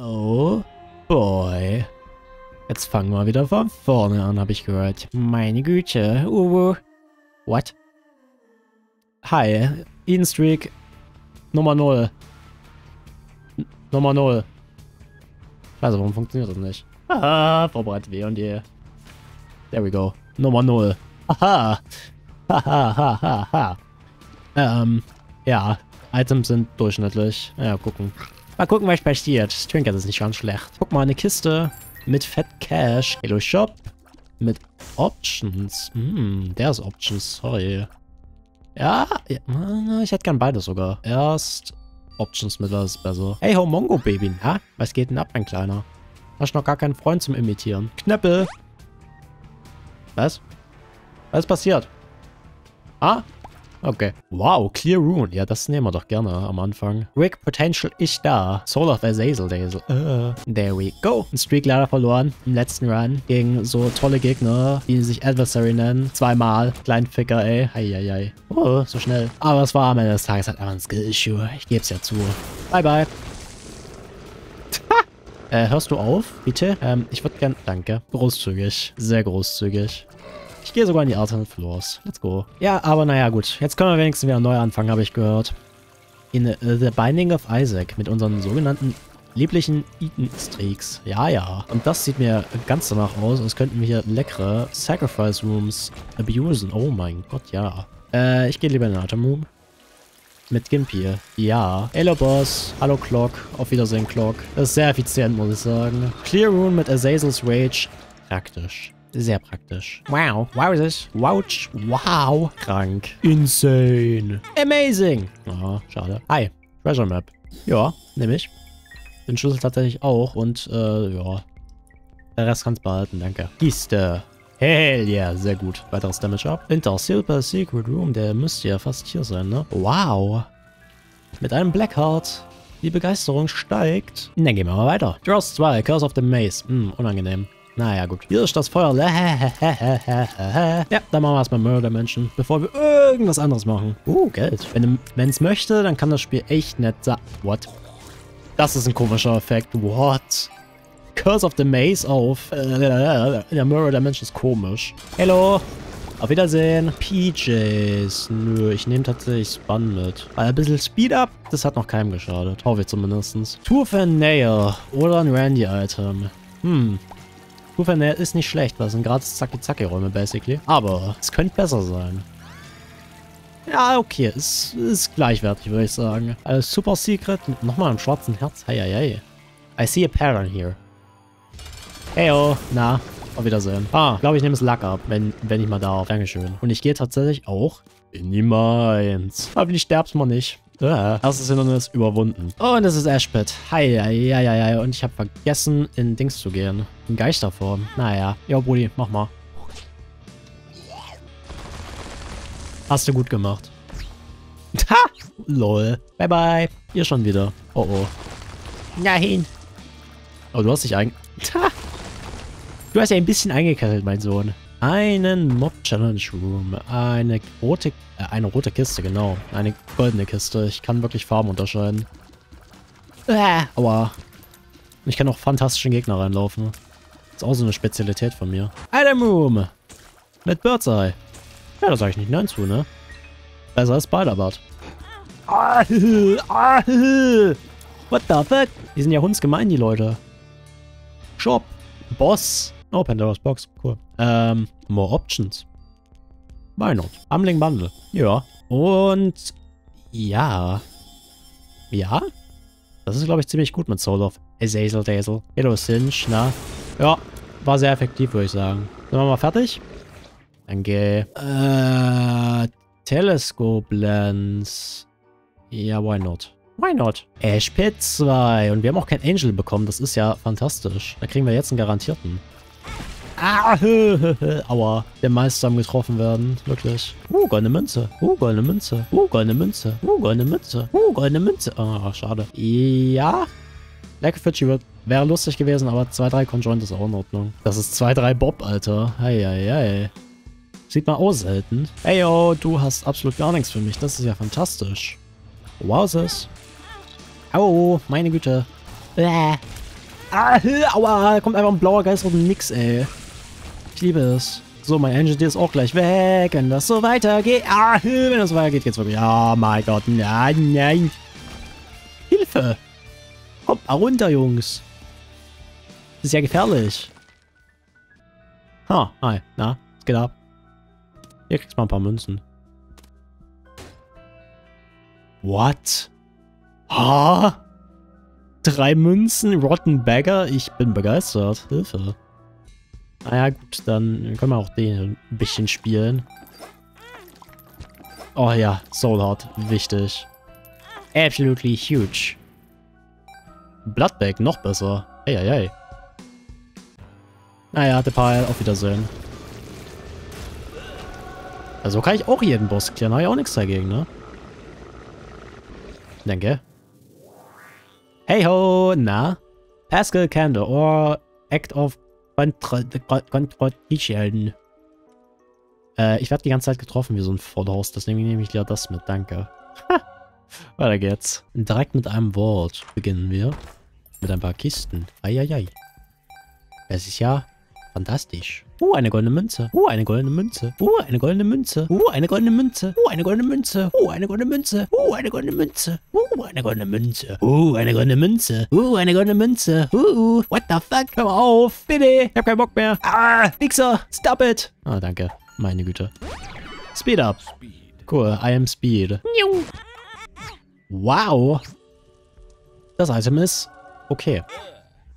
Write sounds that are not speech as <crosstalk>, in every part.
Oh boy. Jetzt fangen wir wieder von vorne an, habe ich gehört. Meine Güte. Uwu. What? Hi. Eden Streak. Nummer 0. N Nummer 0. Scheiße, warum funktioniert das nicht? Ah, vorbereitet W und je. There we go. Nummer 0. Haha. Haha, ha, ha, ha. Ähm, ja. Items sind durchschnittlich. Ja, gucken. Mal gucken, was passiert. Trinket ist nicht ganz schlecht. Guck mal, eine Kiste mit Fett Cash. Hello Shop. Mit Options. Hm, der ist Options. Sorry. Ja, ja, ich hätte gern beides sogar. Erst Options mit was ist besser. Hey ho Mongo Baby, na? Was geht denn ab, mein Kleiner? Hast noch gar keinen Freund zum Imitieren. Knöppel. Was? Was ist passiert? Ah? Okay. Wow, Clear Rune. Ja, das nehmen wir doch gerne am Anfang. Rick Potential ist da. Soul of Azazel Dazel. Uh, there we go. Ein Streak leider verloren im letzten Run gegen so tolle Gegner, die sich Adversary nennen. Zweimal. Kleinficker, ey. Heieiei. Oh, so schnell. Aber es war am Ende des Tages halt einfach ein Skill-Issue. Ich geb's ja zu. Bye, bye. äh, hörst du auf, bitte? Ähm, ich würde gern... Danke. Großzügig. Sehr großzügig. Ich gehe sogar in die Alternate Floors. Let's go. Ja, aber naja, gut. Jetzt können wir wenigstens wieder neu anfangen, habe ich gehört. In uh, The Binding of Isaac mit unseren sogenannten lieblichen Eaton-Streaks. Ja, ja. Und das sieht mir ganz danach aus, als könnten wir hier leckere Sacrifice Rooms abusen. Oh mein Gott, ja. Äh, ich gehe lieber in den Item Room. Mit Gimpy. Ja. Hello Boss. Hallo Clock. Auf Wiedersehen Clock. Das ist sehr effizient, muss ich sagen. Clear Room mit Azazel's Rage. Praktisch. Sehr praktisch. Wow. Wow ist es. Wouch. Wow. Krank. Insane. Amazing. Ah, schade. Hi. Treasure Map. Ja, nehme ich. Den Schlüssel tatsächlich auch und, äh, ja. Der Rest kannst behalten, danke. Kiste. Hell yeah, sehr gut. Weiteres Damage up. Winter Silver Secret Room, der müsste ja fast hier sein, ne? Wow. Mit einem Blackheart. Die Begeisterung steigt. Dann gehen wir mal weiter. Draws 2, Curse of the Maze. Hm, unangenehm. Naja, gut. Hier ist das Feuer. Ja, dann machen wir erstmal Murder Menschen, bevor wir irgendwas anderes machen. Uh, Geld. Wenn es möchte, dann kann das Spiel echt nett sein. What? Das ist ein komischer Effekt. What? Curse of the Maze auf. Äh, der Murder Mensch ist komisch. Hello. Auf Wiedersehen. PJs. Nö, ich nehme tatsächlich Spun mit. Weil ein bisschen Speed Up, das hat noch keinem geschadet. Hoffe ich zumindest. Tour for Nail. Oder ein Randy-Item. Hm. Zufernähe ist nicht schlecht, weil es sind gerade Zacki-Zacki-Räume, basically. Aber es könnte besser sein. Ja, okay, es ist gleichwertig, würde ich sagen. Also Super Secret mit nochmal einem schwarzen Herz. Hey. I see a pattern here. Heyo, na, auf Wiedersehen. Ah, glaube ich nehme es Lack ab, wenn, wenn ich mal darf. Dankeschön. Und ich gehe tatsächlich auch in die Mines. Aber ich sterb's mal nicht. Ah, erstes Hindernis überwunden. Oh, und es ist Ashpit. Hi, hi, hi, hi, Und ich habe vergessen, in Dings zu gehen. In Geisterform. Naja. Ja, Brudi, mach mal. Hast du gut gemacht. <laughs> Ha! Lol. Bye, bye. Hier schon wieder. Oh, oh. Nein. Oh, du hast dich ein... <laughs> Ha! Du hast ja ein bisschen eingekesselt, mein Sohn. Einen Mob Challenge Room. Eine rote, äh, eine rote Kiste, genau. Eine goldene Kiste. Ich kann wirklich Farben unterscheiden. Äh, aua. Ich kann auch fantastischen Gegner reinlaufen. Ist auch so eine Spezialität von mir. Item Room. Mit Birdseye. Ja, da sage ich nicht nein zu, ne? Besser als Spider-Bart. What the fuck? Die sind ja hundsgemein, die Leute. Shop. Boss. Oh, Pandora's Box. Cool. Ähm, more options. Why not? Amling Bundle. Ja. Und ja. Ja? Das ist, glaube ich, ziemlich gut mit Soul of Azazel Dazel. Hello Sinch, na? Ja, war sehr effektiv, würde ich sagen. Sind wir mal fertig? Danke. Äh, Telescope Lens. Ja, why not? Why not? Ash Pit 2. Und wir haben auch kein Angel bekommen. Das ist ja fantastisch. Da kriegen wir jetzt einen garantierten. Ah, <laughs> aua. Der Meister am getroffen werden. Wirklich. Uh, goldene Münze. Uh, goldene Münze. Uh, goldene Münze. Uh, goldene Münze. Uh, goldene Münze. Ah, schade. Ja. Leckerfitschi wäre lustig gewesen, aber 2-3 Conjoint ist auch in Ordnung. Das ist 2-3 Bob, Alter. Heieiei. Sieht mal aus selten. Ey, yo, du hast absolut gar nichts für mich. Das ist ja fantastisch. Wowzers. Au, meine Güte. Bäh. Ah, aua, kommt einfach ein blauer Geist dem Nix, ey. Ich liebe es. So, mein Engine ist auch gleich weg. Wenn das so weitergeht. Ah, wenn das so weitergeht, geht's wirklich. Oh mein Gott. Nein, nein. Hilfe. Kommt mal runter, Jungs. Das ist ja gefährlich. Ha, hi. Na, was geht ab? Hier kriegst du mal ein paar Münzen. What? Ha? Drei Münzen, Rotten Bagger? Ich bin begeistert. Hilfe. Naja, gut, dann können wir auch den ein bisschen spielen. Oh ja, Soul Heart, wichtig. Absolutely huge. Bloodbag, noch besser. Hey. Naja, The Pile, auf Wiedersehen. Also kann ich auch jeden Boss klären, habe ich auch nichts dagegen, ne? Danke. Hey ho, na? Pascal Candor or Act of Contradiction. Äh, ich werde die ganze Zeit getroffen wie so ein Vollhaus, deswegen nehme ich dir das mit, danke. Weiter geht's. Direkt mit einem Wort beginnen wir. Mit ein paar Kisten. Eieiei. Es ist ja fantastisch. Uh, eine goldene Münze. Uh, eine goldene Münze. Uh, eine goldene Münze. Uh, eine goldene Münze. Uh, eine goldene Münze. Uh, eine goldene Münze. Uh, eine goldene Münze. Uh, eine goldene Münze. Uh, eine goldene Münze. Uh, eine goldene Münze. Uh, what the fuck? Hör mal auf. Bitte. Ich hab keinen Bock mehr. Ah, Wichser. Stop it. Ah, danke. Meine Güte. Speed up. Cool. I am speed. Wow. Das Item ist okay.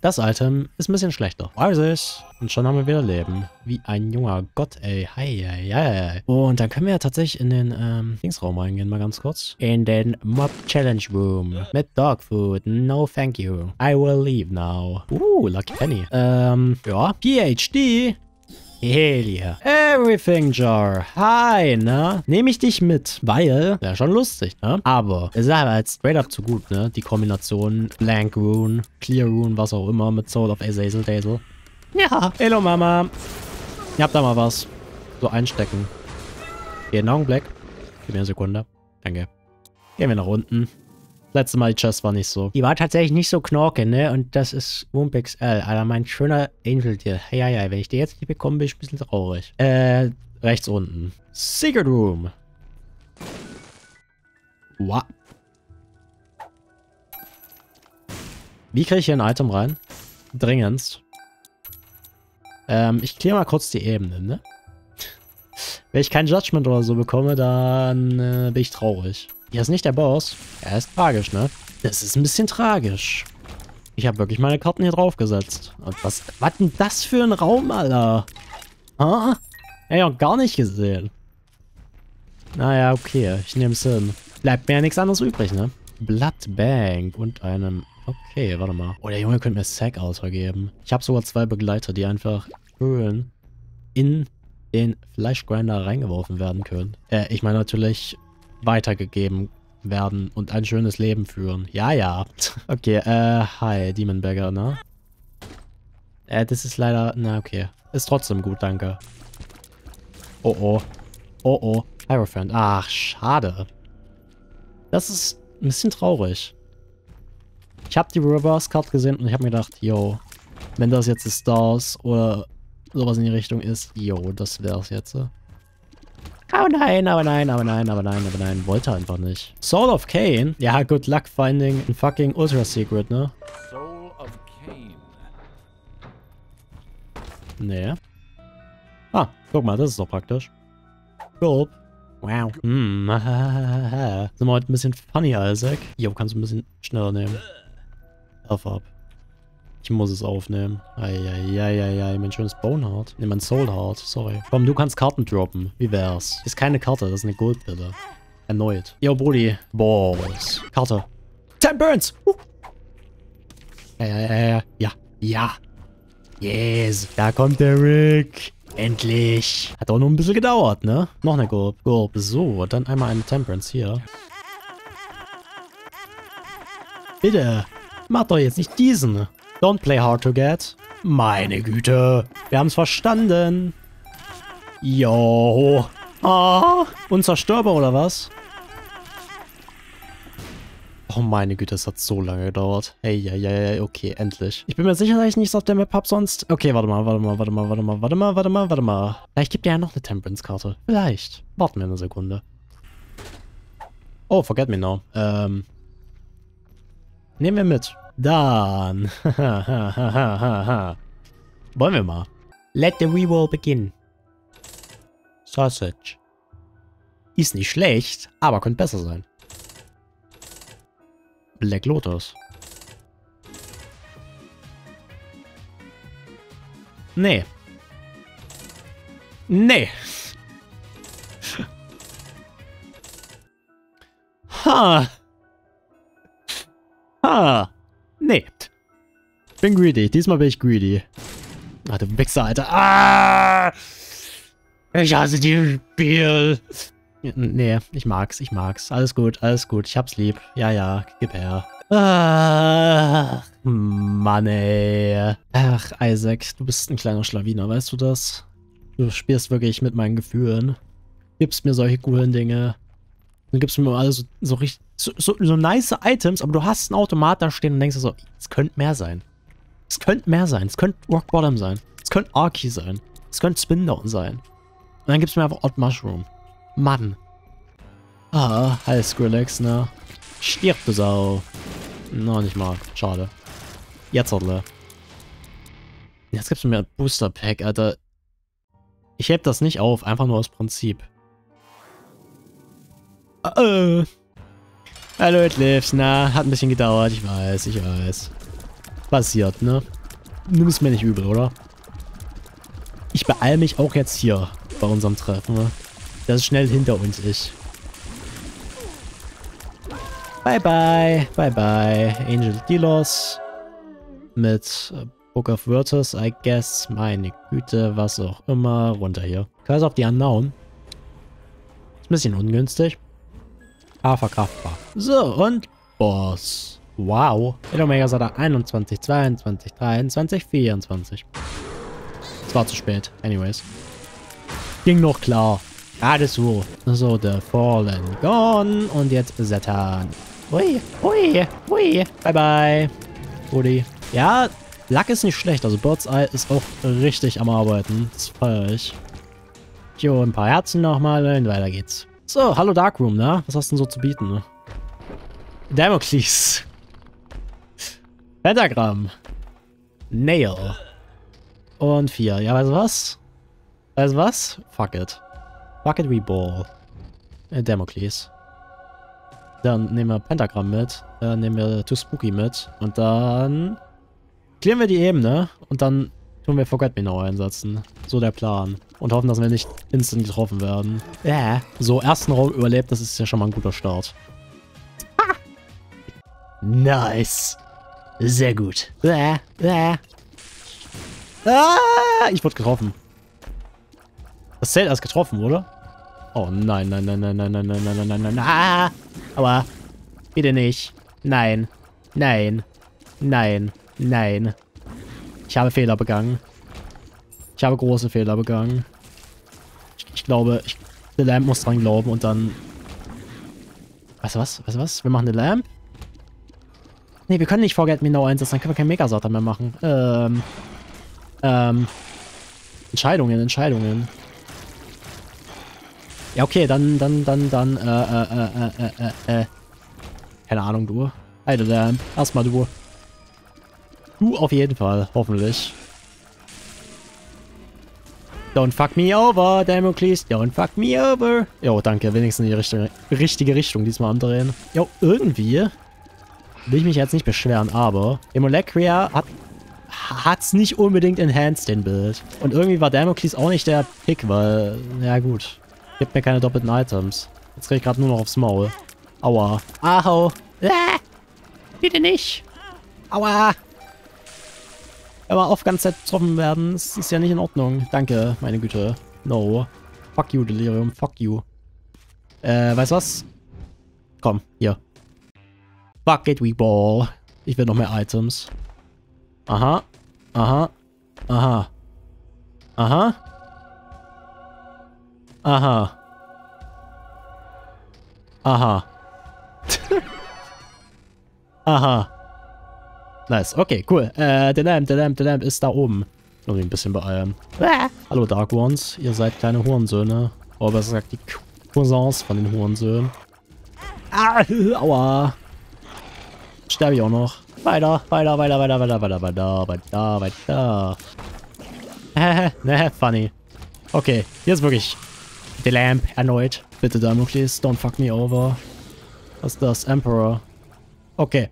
Das Item ist ein bisschen schlechter. Weiß ich. Und schon haben wir wieder Leben. Wie ein junger Gott, ey. Hi, hi, hi. Und dann können wir ja tatsächlich in den ähm, Dingsraum reingehen, mal ganz kurz. In den Mob Challenge Room. Mit Dogfood. No thank you. I will leave now. Uh, Lucky Penny. Ähm, ja. PhD. Yeah. Everything Jar. Hi, ne? Nehme ich dich mit, weil, wäre schon lustig, ne? Aber, es ist aber halt straight up zu gut, ne? Die Kombination Blank Rune, Clear Rune, was auch immer mit Soul of Azazel Dazel. Ja. Hello, Mama. Ihr habt da mal was. So einstecken. Jeden Augenblick. Gib mir eine Sekunde. Danke. Gehen wir nach unten. Letztes Mal die Chest war nicht so. Die war tatsächlich nicht so knorke, ne? Und das ist Wumpex L. Alter, mein schöner Angel Deal. Ja, ja, wenn ich den jetzt nicht bekomme, bin ich ein bisschen traurig. Äh, rechts unten. Secret Room. Wow. Wie kriege ich hier ein Item rein? Dringendst. Ähm, ich kläre mal kurz die Ebenen, ne? <laughs> Wenn ich kein Judgment oder so bekomme, dann äh, bin ich traurig. Hier ist nicht der Boss. Er ist tragisch, ne? Das ist ein bisschen tragisch. Ich habe wirklich meine Karten hier draufgesetzt. Und was, was denn das für ein Raum, Alter? Ha? Ey, auch gar nicht gesehen. Naja, okay. Ich nehme es hin. Bleibt mir ja nichts anderes übrig, ne? Bloodbank und einem... Okay, warte mal. Oh, der Junge könnte mir Sack ausvergeben. Ich habe sogar zwei Begleiter, die einfach schön in den Fleischgrinder reingeworfen werden können. Äh, ich meine natürlich weitergegeben werden und ein schönes Leben führen. Ja, ja. Okay, äh, hi, Demon Bagger, ne? Äh, das ist leider, na okay. Ist trotzdem gut, danke. Oh, oh. Oh, oh. Hierophant. Ach, schade. Das ist ein bisschen traurig. Ich habe die Reverse Card gesehen und ich habe mir gedacht, yo, wenn das jetzt die Stars oder sowas in die Richtung ist, yo, das wär's jetzt. Aber nein, aber nein, aber nein, aber nein, aber nein. Wollte einfach nicht. Soul of Cain? Ja, good luck finding a fucking Ultra Secret, ne? Soul of Cain. Nee. Ah, guck mal, das ist doch praktisch. Gulp. Wow. Hm. <laughs> Sind wir heute ein bisschen funny, Isaac? Jo, kannst du ein bisschen schneller nehmen. Elf ab. Ich muss es aufnehmen. Eieieiei, mein schönes Boneheart. Ne, mein Soulheart, sorry. Komm, du kannst Karten droppen. Wie wär's? Ist keine Karte, das ist eine Goldbitte. Erneut. Yo, Brody. Balls. Karte. Ten Burns! Uh. Ja, ja, ja. Yes. Da kommt der Rick. Endlich. Hat auch noch ein bisschen gedauert, ne? Noch eine Gulp. Gulp. So, dann einmal eine Temperance hier. Bitte. Mach doch jetzt nicht diesen. Don't play hard to get. Meine Güte. Wir haben es verstanden. Jo. Ah, unzerstörbar oder was? Oh, meine Güte, das hat so lange gedauert. Hey, ja, ja, ja, okay, endlich. Ich bin mir sicher, dass ich nichts auf der Map habe sonst. Okay, warte mal, warte mal, warte mal, warte mal, warte mal, warte mal, warte mal. Vielleicht gibt er ja noch eine Temperance-Karte. Vielleicht. Warten wir eine Sekunde. Oh, forget me now. Ähm. Nehmen wir mit. Dann. <laughs> Wollen wir mal. Let the Reroll begin. Sausage. Ist nicht schlecht, aber könnte besser sein. Black Lotus. Nee. Nee. <laughs> Ha. Ha. Bin greedy. Diesmal bin ich greedy. Ah, du Wichser, Alter. Ah! Ich hasse dieses Spiel. Nee, ich mag's, ich mag's. Alles gut, alles gut. Ich hab's lieb. Ja, ja, gib her. Ach, Mann, ey. Ach, Isaac, du bist ein kleiner Schlawiner, weißt du das? Du spielst wirklich mit meinen Gefühlen. Gibst mir solche coolen Dinge. Dann gibst du mir alles so, so richtig, so, so, so nice Items, aber du hast einen Automat da stehen und denkst dir so, es könnte mehr sein. Es könnte mehr sein. Es könnte Rock Bottom sein. Es könnte Arky sein. Es könnte Spin Down sein. Und dann gibst du mir einfach Odd Mushroom. Mann. Ah, hi Skrillex, ne? Stirb du Sau. No, nicht mal. Schade. Jetzt, Odle. Jetzt gibst du mir ein Booster Pack, Alter. Ich heb das nicht auf, einfach nur aus Prinzip. Uh, Hallo, it lives. Na, hat ein bisschen gedauert, ich weiß, ich weiß. Passiert, ne? Nimm es mir nicht übel, oder? Ich beeil mich auch jetzt hier bei unserem Treffen, ne? Das ist schnell hinter uns ist. Bye bye, bye bye. Angel Delos mit Book of Virtus, I guess. Meine Güte, was auch immer. Runter hier. Curse auf die Unknown. Ist ein bisschen ungünstig. Aber verkraftbar. So, und Boss. Wow. In Omega Sada 21, 22, 23, 24. Es war zu spät. Anyways. Ging noch klar. Gerade so. So, The Fallen Gone. Und jetzt Satan. Hui, hui, hui. Bye, bye. Rudi. Ja, Luck ist nicht schlecht. Also Bird's Eye ist auch richtig am Arbeiten. Das feiere ich. Jo, ein paar Herzen nochmal und weiter geht's. So, hallo Darkroom, ne? Was hast du denn so zu bieten, ne? Damocles. Pentagramm. Nail. Und vier. Ja, weißt du was? Weißt du was? Fuck it. Fuck it, we ball. Äh, Damocles. Dann nehmen wir Pentagramm mit. Dann nehmen wir Too Spooky mit. Und dann klären wir die Ebene. Und dann tun wir Forget Me Now einsetzen. So der Plan. Und hoffen, dass wir nicht instant getroffen werden. Ja. So, ersten Raum überlebt, das ist ja schon mal ein guter Start. Ah. Nice. Sehr gut. Äh, äh. Ah, ich wurde getroffen. Das zählt als getroffen, oder? Oh nein, nein, nein, nein, nein, nein, nein, nein, nein, nein, nein. Ah, aber bitte nicht. Nein, nein, nein, nein. Ich habe Fehler begangen. Ich habe große Fehler begangen. Ich, ich glaube, ich, The Lamp muss dran glauben und dann... Weißt du was? Weißt du was? Wir machen The Lamp. Nee, wir können nicht Forget Me Now einsetzen, dann können wir kein Megasata mehr machen. Ähm... Ähm... Entscheidungen, Entscheidungen. Ja, okay, dann, dann, dann, dann, äh, äh, äh, äh, äh, äh. Keine Ahnung, du. Alter, Lamp. Erstmal du. Du auf jeden Fall, hoffentlich. Don't fuck me over, Damocles. Don't fuck me over. Jo, danke. Wenigstens in die Richtung, richtige Richtung diesmal andrehen. Jo, irgendwie will ich mich jetzt nicht beschweren, aber Emolacria hat hat's nicht unbedingt enhanced, den Bild. Und irgendwie war Damocles auch nicht der Pick, weil, ja gut, gibt mir keine doppelten Items. Jetzt krieg ich gerade nur noch aufs Maul. Aua. Ahau. Äh, bitte nicht. Aua. Aber auf ganz Zeit getroffen werden, das ist ja nicht in Ordnung. Danke, meine Güte. No. Fuck you, Delirium. Fuck you. Äh, weißt du was? Komm, hier. Fuck it, we ball. Ich will noch mehr Items. Aha. Aha. Aha. Aha. Aha. Aha. <laughs> Aha. Nice, okay, cool. Äh, der Lamp, der Lamp, der Lamp ist da oben. Muss ich ein bisschen beeilen. Ah. Hallo Dark Ones, ihr seid kleine Hurensöhne. Oder besser gesagt die Cousins von den Hurensöhnen. Ah, <laughs> aua. Sterbe ich auch noch. Weiter, weiter, weiter, weiter, weiter, weiter, weiter, weiter, weiter. <laughs> Ne, funny. Okay, jetzt wirklich. The Lamp erneut. Bitte Damocles, don't fuck me over. Was ist das? Emperor. Okay.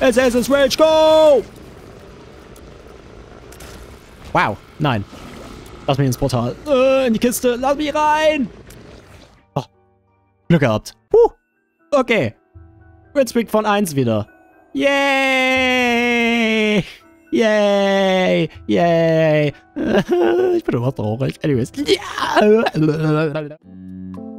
SS Rage, go! Wow, nein. Lass mich ins Portal. Äh, in die Kiste, lass mich rein! Oh. Glück gehabt. Huh. Okay. Red von 1 wieder. Yay! Yay! Yay! <laughs> ich bin immer traurig. Anyways. Ja! <laughs>